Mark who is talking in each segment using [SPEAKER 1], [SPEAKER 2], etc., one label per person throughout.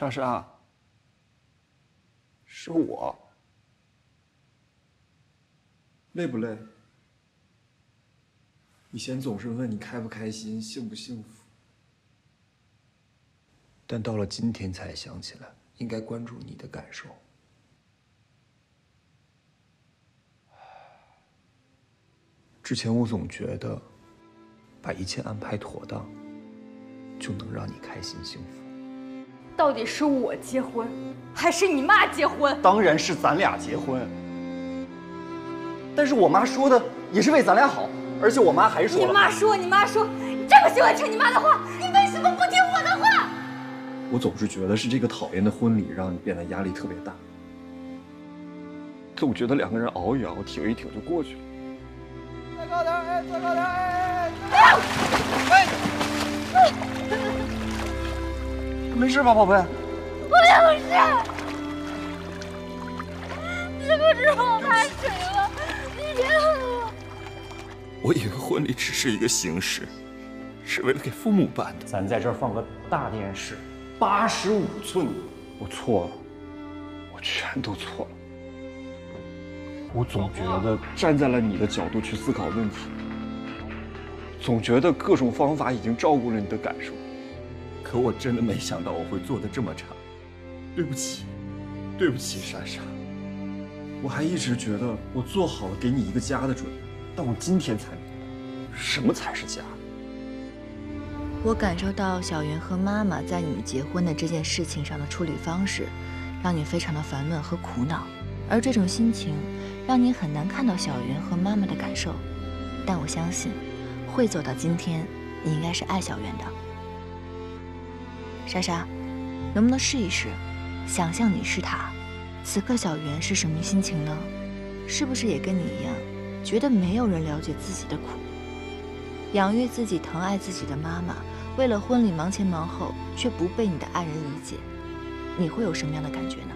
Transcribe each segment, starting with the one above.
[SPEAKER 1] 莎莎，是我，累不累？以前总是问你开不开心、幸不幸福，但到了今天才想起来，应该关注你的感受。之前我总觉得，把一切安排妥当，就能让你开心幸福。
[SPEAKER 2] 到底是我结婚，还是你妈结婚？
[SPEAKER 1] 当然是咱俩结婚。但是我妈说的也是为咱俩好，而且我妈还说
[SPEAKER 2] 你妈说，你妈说，你这么喜欢听你妈的话，你为什么不听我的话？
[SPEAKER 1] 我总是觉得是这个讨厌的婚礼让你变得压力特别大，总觉得两个人熬一熬、挺一挺就过去了。
[SPEAKER 3] 再高点，哎，再高点，哎，哎，哎，
[SPEAKER 1] 没事吧，宝贝？
[SPEAKER 2] 我有事。你不知道我怕水了？你别恨我。
[SPEAKER 1] 我以为婚礼只是一个形式，是为了给父母办的。
[SPEAKER 4] 咱在这儿放个大电视，八十五寸。
[SPEAKER 1] 我错了，我全都错了。我总觉得站在了你的角度去思考问题，总觉得各种方法已经照顾了你的感受，可我真的没想到我会做的这么差。对不起，对不起，莎莎。我还一直觉得我做好了给你一个家的准备，但我今天才明白，什么才是家。
[SPEAKER 5] 我感受到小云和妈妈在你们结婚的这件事情上的处理方式，让你非常的烦闷和苦恼，而这种心情。让你很难看到小云和妈妈的感受，但我相信，会走到今天，你应该是爱小云的。莎莎，能不能试一试，想象你是他，此刻小袁是什么心情呢？是不是也跟你一样，觉得没有人了解自己的苦？养育自己、疼爱自己的妈妈，为了婚礼忙前忙后，却不被你的爱人理解，你会有什么样的感觉呢？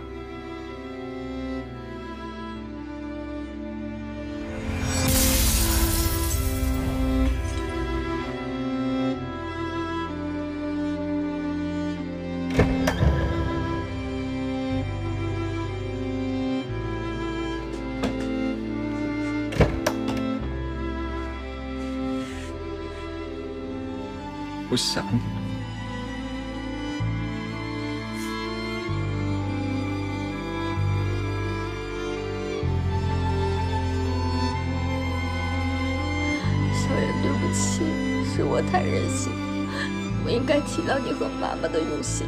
[SPEAKER 1] 我想你。
[SPEAKER 2] 小妍，对不起，是我太任性，我应该体谅你和妈妈的用心。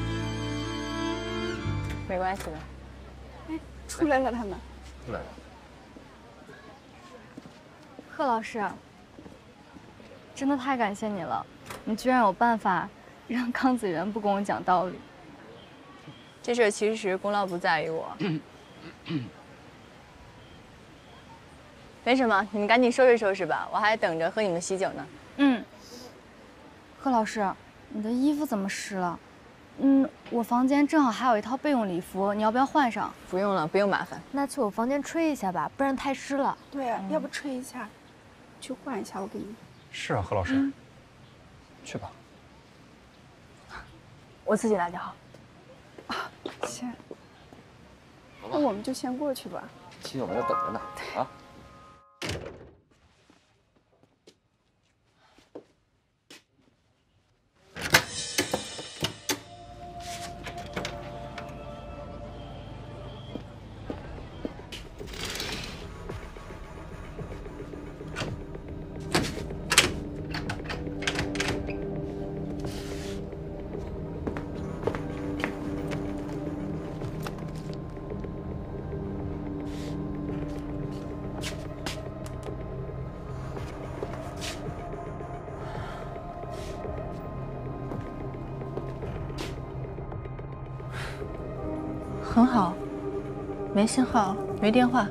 [SPEAKER 6] 没关系的。
[SPEAKER 7] 哎，出来了，他们。
[SPEAKER 4] 出来了。
[SPEAKER 2] 贺老师，真的太感谢你了。你居然有办法 让康子元不跟我讲道理，
[SPEAKER 6] 这事其实功劳不在于我。没什么，你们赶紧收拾收拾吧，我还等着喝你们喜酒呢。
[SPEAKER 2] 嗯。贺老师，你的衣服怎么湿了？嗯，我房间正好还有一套备用礼服，你要不要换上？
[SPEAKER 6] 不用了，不用麻烦。
[SPEAKER 2] 那去我房间吹一下吧，不然太湿了。
[SPEAKER 7] 对啊，要不吹一下，去换一下，我给你。
[SPEAKER 4] 是啊，贺老师。去吧，
[SPEAKER 6] 我自己来就好。
[SPEAKER 7] 啊，行，那我们就先过去吧。
[SPEAKER 4] 亲友们在等着呢，啊。
[SPEAKER 5] 很好，没信号，没电话。